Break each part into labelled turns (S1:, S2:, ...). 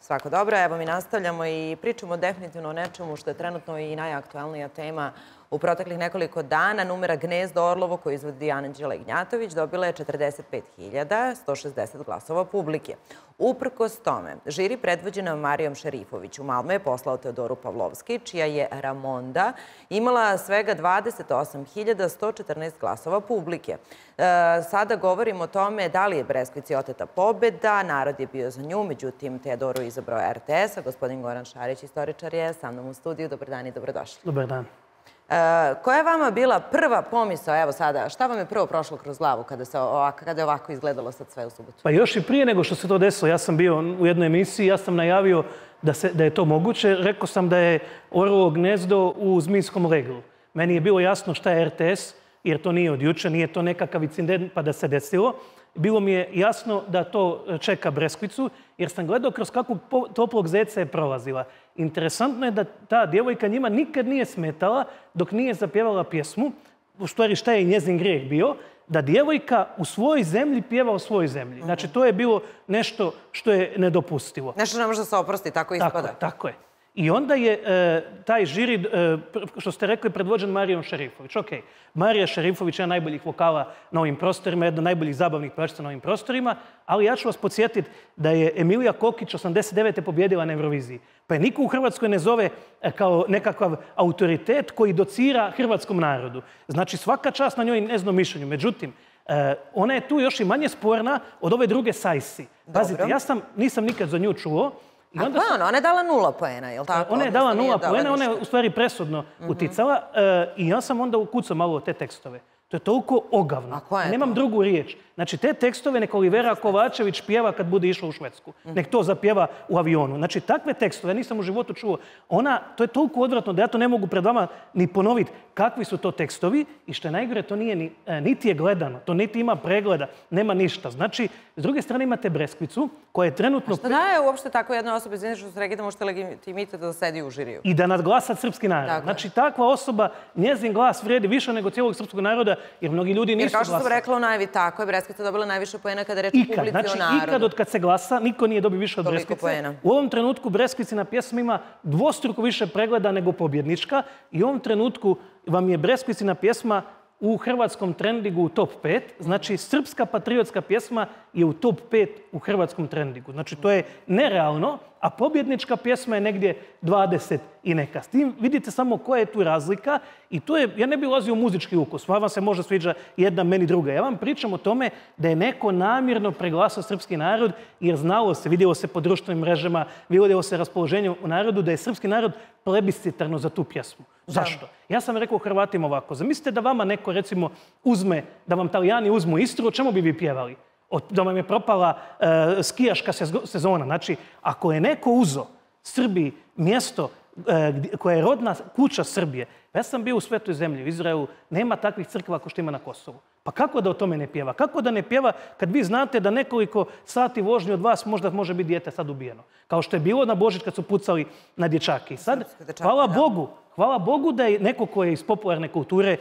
S1: Svako dobro, evo mi nastavljamo i pričamo definitivno o nečemu što je trenutno i najaktualnija tema u proteklih nekoliko dana. Numera Gnezdo Orlovo koju izvodi Anđela Ignjatović dobila je 45.160 glasova publike. Uprkos tome, žiri predvođena Marijom Šerifović u Malme je poslao Teodoru Pavlovski, čija je Ramonda imala svega 28.114 glasova publike. E, sada govorimo o tome da li je Breskvici oteta pobeda, narod je bio za nju, međutim Teodoru izabrao RTS-a, gospodin Goran Šarić, istoričar je sa mnom u studiju. Dobar dan i dobrodošli.
S2: Dobar dan.
S1: E, koja je vama bila prva pomisao, evo sada, šta vam je prvo prošlo kroz glavu kada, se kada je ovako izgledalo sad sve u subotu?
S2: Pa još i prije nego što se to desilo, ja sam bio u jednoj emisiji, ja sam najavio da, je to moguće. Rekao sam da je Orlovo gnezdo u zmijskom leglu. Meni je bilo jasno šta je RTS, jer to nije od juče, nije to nekakav incident pa da se desilo bilo mi je jasno da to čeka Breskvicu, jer sam gledao kroz kakvog toplog zeca je prolazila. Interesantno je da ta djevojka njima nikad nije smetala dok nije zapjevala pjesmu. U stvari šta je njezin grijeh bio? Da djevojka u svojoj zemlji pjeva u svojoj zemlji. Znači to je bilo nešto što je nedopustivo.
S1: Nešto ne može se oprosti, tako ispada.
S2: Tako, tako je. I onda je e, taj žiri, e, što ste rekli, predvođen Marijom Šerifović. Ok, Marija Šerifović je najboljih vokala na ovim prostorima, jedna najboljih zabavnih pevačica na ovim prostorima, ali ja ću vas podsjetiti da je Emilija Kokić 89. pobjedila na Euroviziji. Pa je niko u Hrvatskoj ne zove e, kao nekakav autoritet koji docira hrvatskom narodu. Znači svaka čast na njoj neznom mišljenju. Međutim, ona je tu još i manje sporna od ove druge Sajsi. Pazite, ja sam, nisam nikad za nju čuo,
S1: i onda ono? Ona je dala nula poena, je li tako?
S2: Ona je dala nula poena, ona je u stvari presudno mhm. uticala. E, I ja sam onda ukucao malo te tekstove. To je toliko ogavno.
S1: A koja je
S2: Nemam drugu riječ. Znači, te tekstove neka Olivera Kovačević pjeva kad bude išla u Švedsku. Mhm. Nek to zapjeva u avionu. Znači, takve tekstove, nisam u životu čuo. Ona, to je toliko odvratno da ja to ne mogu pred vama ni ponoviti kakvi su to tekstovi i što je najgore, to nije ni, e, niti je gledano, to niti ima pregleda, nema ništa. Znači, s druge strane imate Breskvicu koja je trenutno... A
S1: što daje uopšte tako jedna osoba, izvinite što se rekli, možete legitimite da sedi u žiriju?
S2: I da nadglasa srpski narod. znači, takva osoba, njezin glas vrijedi više nego cijelog srpskog naroda, jer mnogi ljudi nisu.
S1: Jer kao što sam rekla u najavi, tako je, Breskvica dobila najviše pojena kada reče publici
S2: znači,
S1: o narodu.
S2: Ikad od kad se glasa, niko nije dobio više od Breskvice. U ovom trenutku Breskvici na pjesma ima dvostruko više pregleda nego pobjednička i u ovom trenutku vam je Breskvicina pjesma u hrvatskom trendigu u top 5. Znači, srpska patriotska pjesma je u top 5 u hrvatskom trendigu. Znači, to je nerealno, a pobjednička pjesma je negdje 20 i neka. S tim vidite samo koja je tu razlika i to je, ja ne bih ulazio u muzički ukus, vama se može sviđa jedna, meni druga. Ja vam pričam o tome da je neko namjerno preglasao srpski narod jer znalo se, vidjelo se po društvenim mrežama, vidjelo se raspoloženje u narodu da je srpski narod plebiscitarno za tu pjesmu. Zašto? Ja sam rekao Hrvatima ovako, zamislite da vama neko recimo uzme, da vam Talijani uzmu Istru, o čemu bi vi pjevali? da vam je propala e, skijaška sezona. Znači, ako je neko uzo Srbiji mjesto e, koje je rodna kuća Srbije, ja sam bio u svetoj zemlji, u Izraelu, nema takvih crkva kao što ima na Kosovu. Pa kako da o tome ne pjeva? Kako da ne pjeva kad vi znate da nekoliko sati vožnje od vas možda može biti dijete sad ubijeno? Kao što je bilo na Božić kad su pucali na dječake. sad, hvala Bogu, hvala Bogu da je neko ko je iz popularne kulture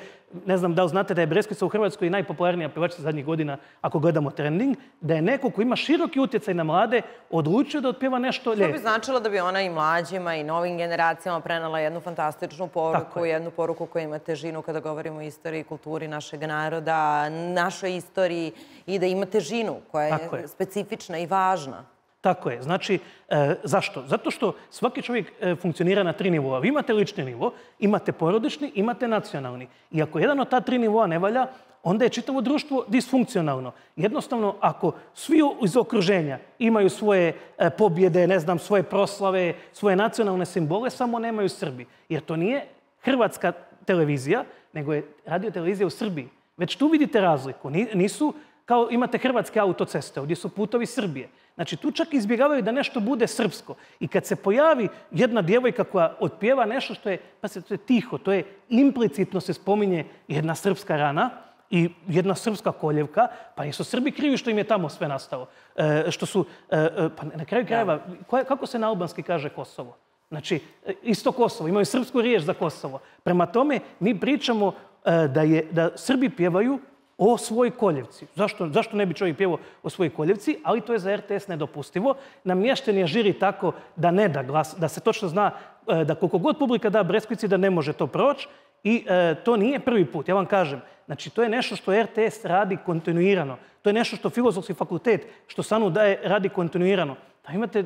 S2: ne znam da li znate da je Breskvica u Hrvatskoj najpopularnija pevačica zadnjih godina ako gledamo trending, da je neko ko ima široki utjecaj na mlade odlučio da otpjeva nešto lijepo.
S1: To bi značilo da bi ona i mlađima i novim generacijama prenala jednu fantastičnu poruku, jednu poruku koja ima težinu kada govorimo o istoriji i kulturi našeg naroda, našoj istoriji i da ima težinu koja je specifična i važna.
S2: Tako je. Znači, e, zašto? Zato što svaki čovjek e, funkcionira na tri nivoa. Vi imate lični nivo, imate porodični, imate nacionalni. I ako jedan od ta tri nivoa ne valja, onda je čitavo društvo disfunkcionalno. Jednostavno, ako svi iz okruženja imaju svoje e, pobjede, ne znam, svoje proslave, svoje nacionalne simbole, samo nemaju Srbi. Jer to nije hrvatska televizija, nego je radio televizija u Srbiji. Već tu vidite razliku. Nisu kao imate hrvatske autoceste, ovdje su putovi Srbije. Znači, tu čak izbjegavaju da nešto bude srpsko. I kad se pojavi jedna djevojka koja otpjeva nešto što je, pa se to je tiho, to je implicitno se spominje jedna srpska rana i jedna srpska koljevka, pa nisu Srbi krivi što im je tamo sve nastalo. E, što su, e, e, pa na kraju krajeva, kako se na albanski kaže Kosovo? Znači, isto Kosovo, imaju srpsku riječ za Kosovo. Prema tome, mi pričamo da, je, da Srbi pjevaju o svoj koljevci. Zašto, zašto ne bi čovjek pjevao o svojoj koljevci? Ali to je za RTS nedopustivo. Namješten je žiri tako da ne da glas, da se točno zna e, da koliko god publika da Breskvici da ne može to proći. I e, to nije prvi put, ja vam kažem. Znači, to je nešto što RTS radi kontinuirano. To je nešto što Filozofski fakultet, što SANU daje, radi kontinuirano. Da imate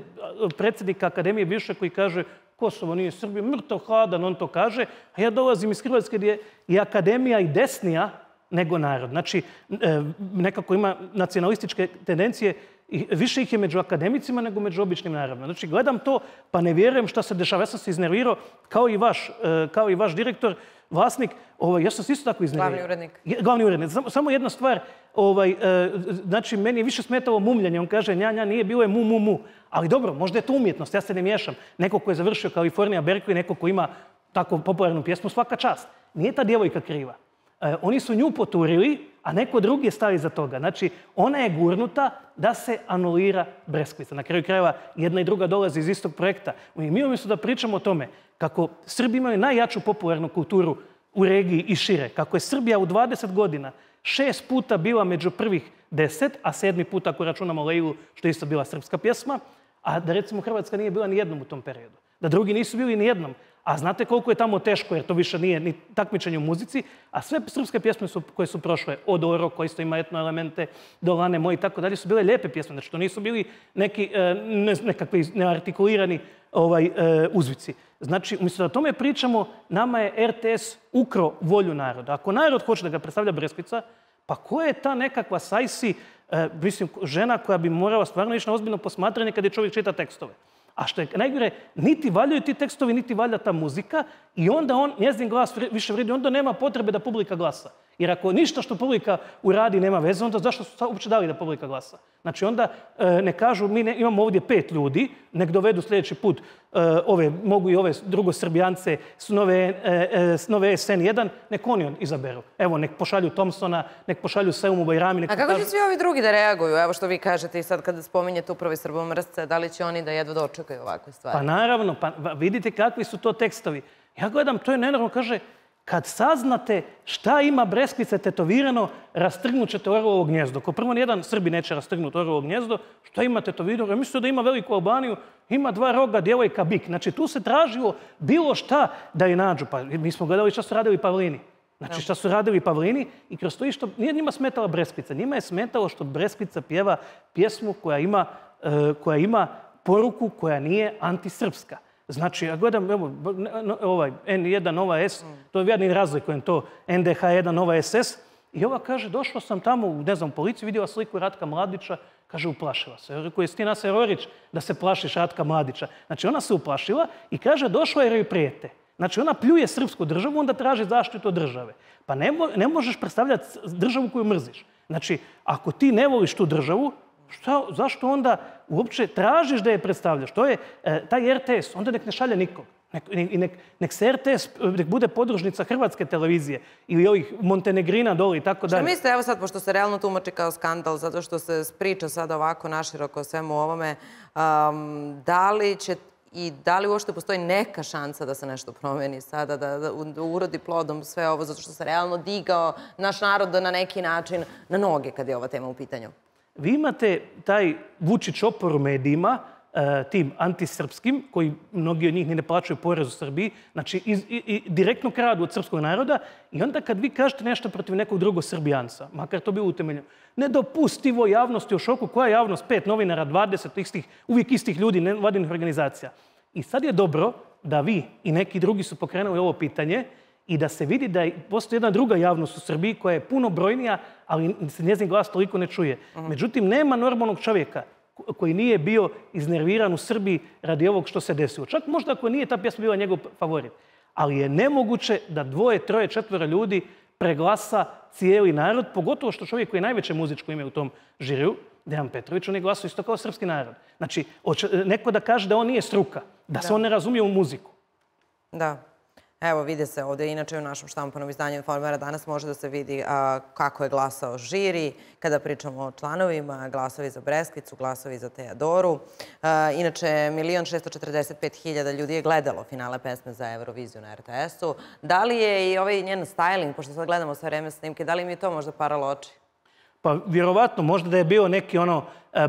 S2: predsjednika Akademije bivše koji kaže Kosovo nije Srbija, mrtav hladan, on to kaže. A ja dolazim iz Hrvatske gdje je Akademija i desnija nego narod. Znači, e, nekako ima nacionalističke tendencije više ih je među akademicima nego među običnim narodom. Znači, gledam to, pa ne vjerujem šta se dešava. Ja sam se iznervirao, kao i vaš, e, kao i vaš direktor, vlasnik, ovaj, ja sam se isto tako iznervirao.
S1: Glavni urednik.
S2: Glavni urednik. Samo, jedna stvar, ovaj, e, znači, meni je više smetalo mumljanje. On kaže, nja, nja, nije bilo je mu, mu, mu. Ali dobro, možda je to umjetnost, ja se ne miješam. Neko ko je završio Kalifornija Berkeley, neko ko ima tako popularnu pjesmu, svaka čast. Nije ta djevojka kriva. E, oni su nju poturili, a neko drugi je stavi za toga. Znači, ona je gurnuta da se anulira Breskvica. Na kraju krajeva jedna i druga dolazi iz istog projekta. I mi umjesto da pričamo o tome kako Srbi imaju najjaču popularnu kulturu u regiji i šire, kako je Srbija u 20 godina šest puta bila među prvih deset, a sedmi put ako računamo Leilu, što je isto bila srpska pjesma, a da recimo Hrvatska nije bila ni jednom u tom periodu. Da drugi nisu bili ni jednom. A znate koliko je tamo teško, jer to više nije ni takmičenje u muzici, a sve srpske pjesme su, koje su prošle, od Oro, koji isto ima etno elemente, do Lane Moj i tako dalje, su bile lijepe pjesme. Znači, to nisu bili neki e, nekakvi neartikulirani ovaj, e, uzvici. Znači, umjesto da tome pričamo, nama je RTS ukro volju naroda. Ako narod hoće da ga predstavlja Breskvica, pa ko je ta nekakva sajsi, e, mislim, žena koja bi morala stvarno ići na ozbiljno posmatranje kad je čovjek čita tekstove? A što je najgore, niti valjaju ti tekstovi, niti valja ta muzika i onda on, njezin glas više vredi, onda nema potrebe da publika glasa. Jer ako ništa što publika uradi nema veze, onda zašto su uopće dali da publika glasa? Znači onda e, ne kažu, mi imamo ovdje pet ljudi, nek dovedu sljedeći put e, ove, mogu i ove drugosrbijance s nove, e, s nove SN1, nek oni izaberu. Evo, nek pošalju Thompsona, nek pošalju Seumu Bajrami.
S1: A kako će svi ovi drugi da reaguju? Evo što vi kažete i sad kada spominjete upravo i srbomrsce, da li će oni da jedva dočekaju ovakve stvari?
S2: Pa naravno, pa vidite kakvi su to tekstovi. Ja gledam, to je nenormalno, kaže, kad saznate šta ima Breskvice tetovirano, rastrgnut ćete orlovo gnjezdo. Ko prvo nijedan Srbi neće rastrgnuti orlovo gnjezdo, šta ima tetovirano? Mislite da ima veliku Albaniju, ima dva roga, djevojka, bik. Znači tu se tražilo bilo šta da je nađu. Pa mi smo gledali šta su radili Pavlini. Znači šta su radili Pavlini i kroz to što nije njima smetala Breskvica. Njima je smetalo što Breskvica pjeva pjesmu koja ima, e, koja ima poruku koja nije antisrpska. Znači, ja gledam, evo, ovaj N1 Nova S, to je vjerni razlikujem to NDH1 Nova SS, i ova kaže, došla sam tamo, u, ne znam, policiju, vidjela sliku Ratka Mladića, kaže, uplašila se. Rekao je Stina Serorić da se plašiš Ratka Mladića. Znači, ona se uplašila i kaže, došla jer joj prijete. Znači, ona pljuje srpsku državu, onda traži zaštitu od države. Pa ne, ne možeš predstavljati državu koju mrziš. Znači, ako ti ne voliš tu državu, Šta, zašto onda uopće tražiš da je predstavljaš? To je e, taj RTS, onda nek ne šalje nikog. Nek, nek, nek se RTS, nek bude podružnica Hrvatske televizije ili ovih Montenegrina doli i tako dalje.
S1: Što mislite, evo sad, pošto se realno tumači kao skandal, zato što se priča sad ovako naširoko o svemu ovome, da li će i da li uopšte postoji neka šansa da se nešto promeni sada, da, da, urodi plodom sve ovo, zato što se realno digao naš narod na neki način na noge kad je ova tema u pitanju?
S2: Vi imate taj Vučić opor u medijima, e, tim antisrpskim, koji mnogi od njih ne plaćaju porez u Srbiji, znači i, direktno kradu od srpskog naroda i onda kad vi kažete nešto protiv nekog drugog srbijanca, makar to bilo utemeljeno, nedopustivo javnosti u šoku, koja je javnost? Pet novinara, 20 istih, uvijek istih ljudi, nevladinih organizacija. I sad je dobro da vi i neki drugi su pokrenuli ovo pitanje i da se vidi da postoji jedna druga javnost u Srbiji koja je puno brojnija, ali se njezin glas toliko ne čuje. Mhm. Međutim, nema normalnog čovjeka koji nije bio iznerviran u Srbiji radi ovog što se desilo. Čak možda ako nije ta pjesma bila njegov favorit. Ali je nemoguće da dvoje, troje, četvero ljudi preglasa cijeli narod, pogotovo što čovjek koji je najveće muzičko ime u tom žiriju, Dejan Petrović, on je glasao isto kao srpski narod. Znači, neko da kaže da on nije struka, da, da. se on ne razumije u muziku.
S1: Da. Evo, vide se ovdje, inače u našem štampanom izdanju informera danas može da se vidi kako je glasao žiri, kada pričamo o članovima, glasovi za Breskicu, glasovi za Teadoru. Inače, milion 645 ljudi je gledalo finale pesme za Euroviziju na RTS-u. Da li je i ovaj njen styling, pošto sad gledamo sve vreme snimke, da li mi to možda paralo oči?
S2: Pa vjerovatno, možda da je bio neki ono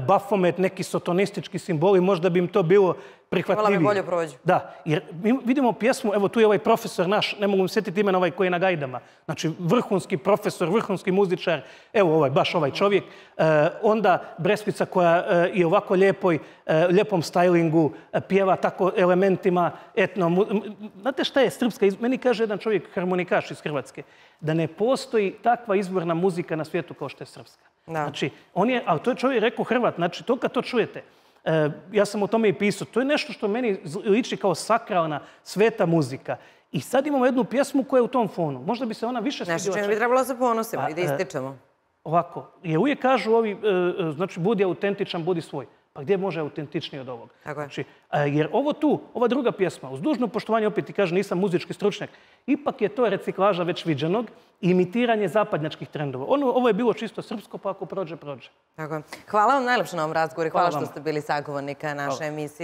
S2: bafomet, neki sotonistički simboli, možda bi im to bilo prihvatljivije.
S1: Hvala mi bolje prođu.
S2: Da, jer mi vidimo pjesmu, evo tu je ovaj profesor naš, ne mogu mi sjetiti imen ovaj koji je na gajdama. Znači, vrhunski profesor, vrhunski muzičar, evo ovaj, baš ovaj čovjek. E, onda Breskvica koja e, je ovako lijepoj, lijepom stylingu, pjeva tako elementima etno. Znate šta je srpska? Meni kaže jedan čovjek, harmonikaš iz Hrvatske, da ne postoji takva izvorna muzika na svijetu kao što je srpska. Znači, on je, ali to je čovjek rekao Hrvat, znači to kad to čujete, e, ja sam o tome i pisao, to je nešto što meni liči kao sakralna, sveta muzika. I sad imamo jednu pjesmu koja je u tom fonu. Možda bi se ona više
S1: svidjela. Nešto čemu bi trebalo da se ponosimo i da e, ističemo.
S2: Ovako, jer uvijek kažu ovi, e, znači budi autentičan, budi svoj. Pa gdje može autentičniji od ovog?
S1: Tako je.
S2: Znači, jer ovo tu, ova druga pjesma, uz dužno poštovanje, opet ti kaže, nisam muzički stručnjak, ipak je to reciklaža već viđenog, imitiranje zapadnjačkih trendova. Ono, ovo je bilo čisto srpsko, pa ako prođe, prođe.
S1: Tako je. Hvala vam najlepše na ovom razgovoru hvala, što ste bili sagovornika naše emisije.